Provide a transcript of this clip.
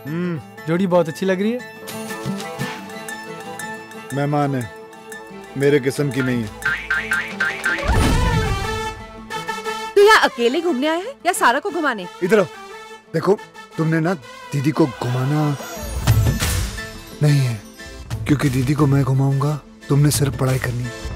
हम्म जोड़ी बहुत अच्छी लग रही है। मेहमान है मेरे किस्म की नहीं है। तू यहाँ अकेले घूमने आया है या सारा को घुमाने? इधर देखो तुमने ना दीदी को घुमाना नहीं है क्योंकि दीदी को मैं घुमाऊँगा तुमने सिर्फ़ पढ़ाई करनी है।